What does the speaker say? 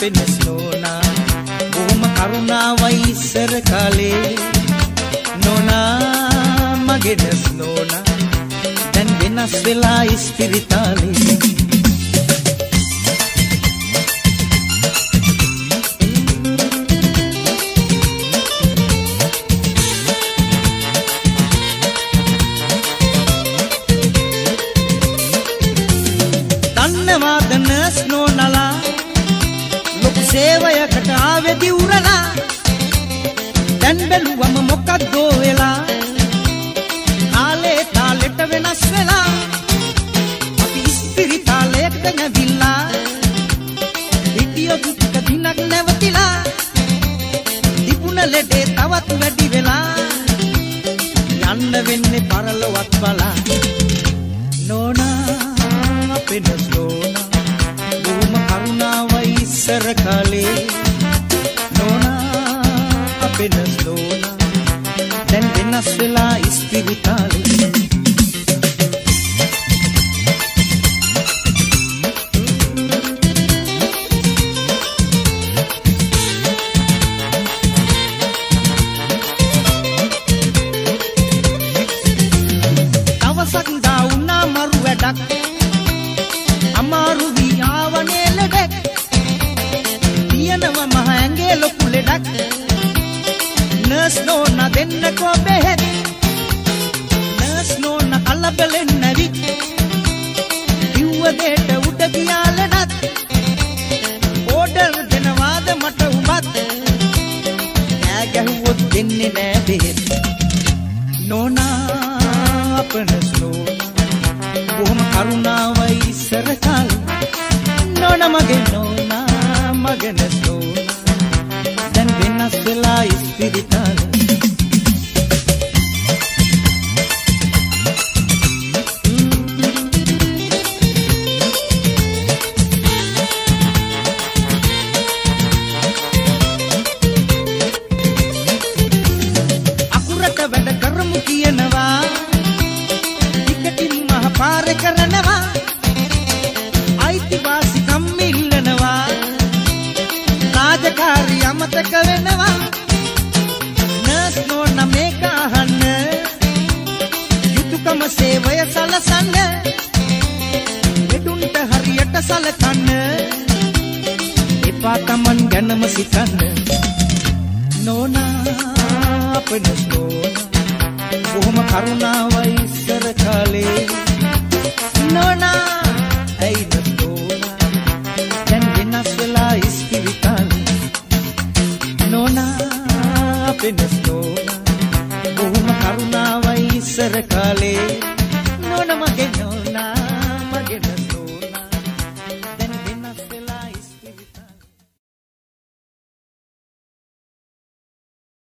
පෙනෙස් නෝනා බොහොම කරුණාවයි ඉස්සර කාලේ. නෝනා මගෙනස් නෝනා දැන් වෙනස් වෙලා ඉස්පිරිතාලේ. සේවයකට ආවෙදි උරලා දැන් බැලුවම මොකක්දෝ වෙලා. තාලේ තාලෙට වෙනස් වෙලා අපි ඉස්පිරිතාලයට නැවිල්ලා හිටිය දුක්ක දිනක් නැවතිලා තිබුණ ලෙඩේ තවත් වැඩි වෙලා. යන්න වෙන්නේ පරලොවත් බලා. නෝනා අපෙන නෝනා බොහොම කරුණාවයි ඉස්සර කාලේ. නෝනා අපෙන නෝනා දැන් වෙනස් වෙලා ඉස්පිරිතාලේ නර්ස් නෝනා දෙන්නකෝ බෙහෙත් නර්ස් නෝනා කලබලෙන් නැවිත් කිව්ව දෙයට උඩ ගියා ලෙඩත් ඕඩර් දෙනවාද මට උඹත් ඈ ගැහුවොත් දෙන්නේ නෑ බෙහෙත් නෝනා අපන නෝනා බොහොම කරුණාවයි ඉස්සර කාලේ නෝනා මගේ නෝනා මගේ නෝනා දැන් වෙනස් සලකන්න එපා තමන් ගැනම සිතන්න. නෝනා අපන නෝනා. බොහොම කරුණාවයි ඉස්සර කාලේ. නෝනා ඇයි නෝනා? දැන් වෙනස් වෙලා ඉස්පිරිතාලේ නෝනා අපන නෝනා. බොහොම කරුණාවයි ඉස්සර කාලේ.